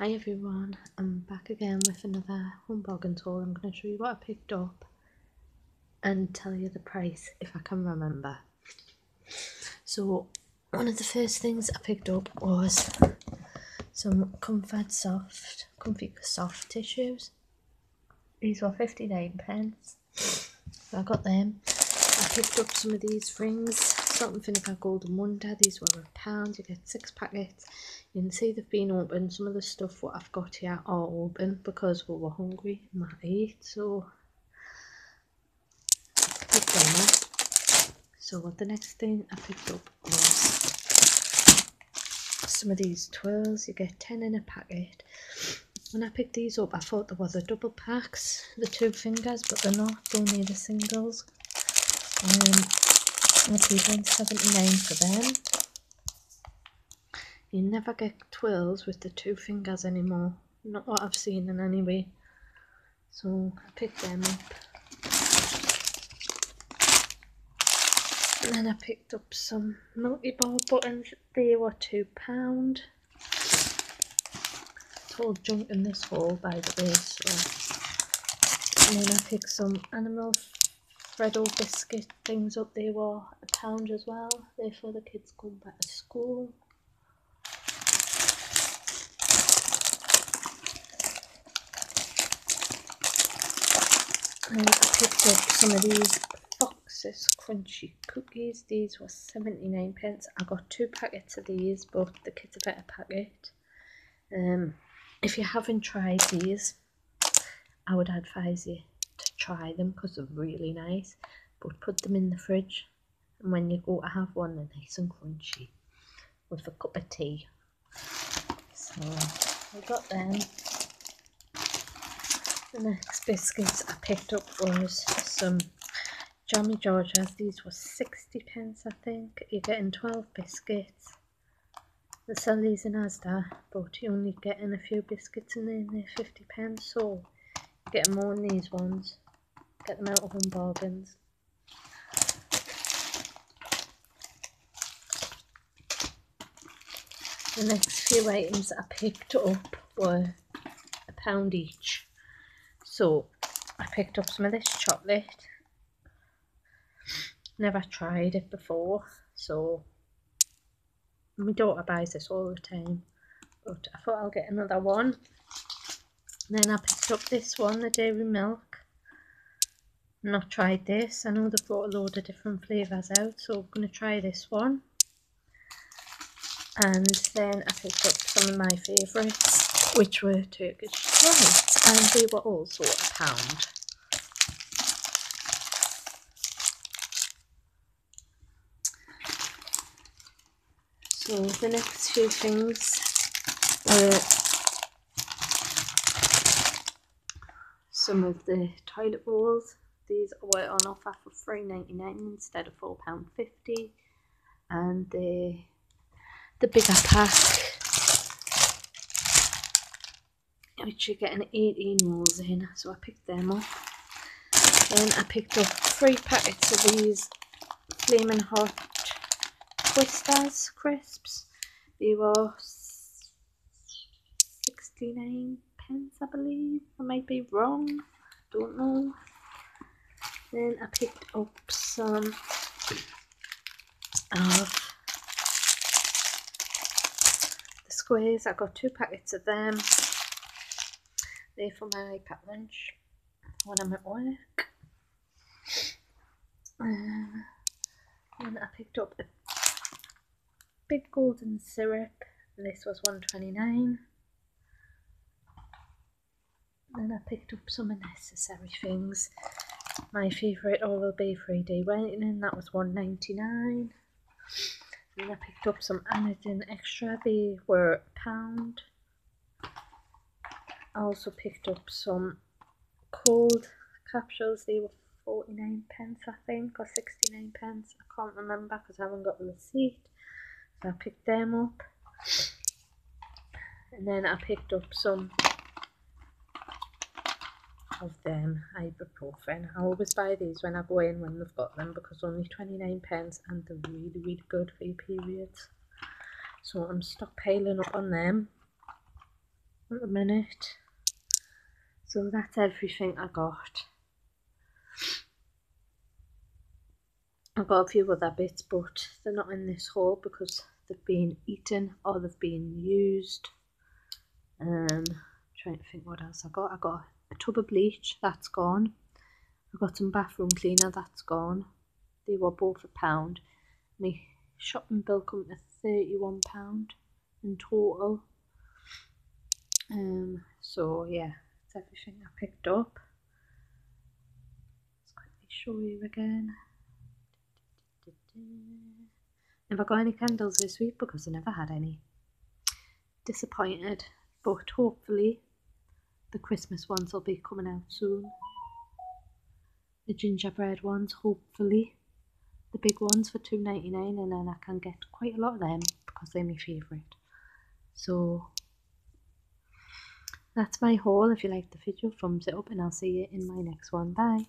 Hi everyone, I'm back again with another bargain tour. I'm going to show you what I picked up and tell you the price if I can remember. So one of the first things I picked up was some Comfort Soft, Comfy Soft tissues. These were 59 pence. So I got them. I picked up some of these rings, Salt and Vinegar Golden Wonder. These were a pound. You get six packets. You can see they've been opened. Some of the stuff what I've got here are open because we were hungry and we ate. So them up. So what the next thing I picked up was some of these twirls. You get 10 in a packet. When I picked these up, I thought they were the double packs, the two fingers, but they're not. They're only the singles. Um, I paid 79 for them. You never get twirls with the two fingers anymore. Not what I've seen in any way. So I picked them up. And then I picked up some multi-ball buttons. They were £2. It's all junk in this haul by the way. So. And then I picked some animal Freddo biscuit things up. They were a pound as well. They're for the kids going back to school. And I picked up some of these Foxes crunchy cookies. These were 79 pence. I got two packets of these, but the kids a better packet. Um, if you haven't tried these, I would advise you try them because they're really nice but put them in the fridge and when you go to have one they're nice and crunchy with a cup of tea. So I got them. The next biscuits I picked up was some Jammie Dodgers. These were 60 pence I think. You're getting 12 biscuits. They sell these in Asda but you're only getting a few biscuits in there and they're 50 pence. So you get more in these ones get them out of home bargains. The next few items I picked up were a pound each. So I picked up some of this chocolate. Never tried it before, so my daughter buys this all the time. But I thought I'll get another one. Then I picked up this one, the dairy milk not tried this. I know they've brought a load of different flavours out, so I'm going to try this one. And then I picked up some of my favourites, which were Turkish delights, and they were also a pound. So the next few things some of the toilet rolls these were on offer for three ninety nine instead of four pound fifty, and the the bigger pack, which you're getting eighteen rolls in. So I picked them up. Then I picked up three packets of these flaming hot twisters crisps. They were sixty nine pence, I believe. I might be wrong. Don't know. Then I picked up some of the squares. I got two packets of them. They're for my pack lunch when I'm at work. Uh, I picked up a big golden syrup. This was 129 Then I picked up some unnecessary things my favourite Oral-B 3D whitening, that was one ninety nine. Then I picked up some Anadin Extra, they were a pound. I also picked up some cold capsules, they were 49 pence I think, or 69 pence, I can't remember because I haven't got the receipt. So I picked them up. And then I picked up some of them ibuprofen. I always buy these when I go in when they've got them because only 29 pence and they're really really good for your periods. So I'm stockpiling up on them. at the minute. So that's everything I got. I've got a few other bits, but they're not in this haul because they've been eaten or they've been used. Um, trying to think what else I got. I got a tub of bleach, that's gone. I've got some bathroom cleaner, that's gone. They were both a pound. My shopping bill come to £31 in total. Um, so yeah, it's everything I picked up. Let's quickly show you again. Never got any candles this week because I never had any. Disappointed, but hopefully the Christmas ones will be coming out soon. The gingerbread ones, hopefully. The big ones for two ninety nine, and then I can get quite a lot of them because they're my favourite. So that's my haul. If you like the video, thumbs it up, and I'll see you in my next one. Bye.